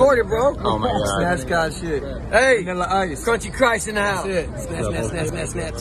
Recorded, bro. Oh my god. Snatch God shit. Hey, Vanilla ice. Crunchy Christ in the house. Shit. Snatch, snatch, snatch, snatch, snatch.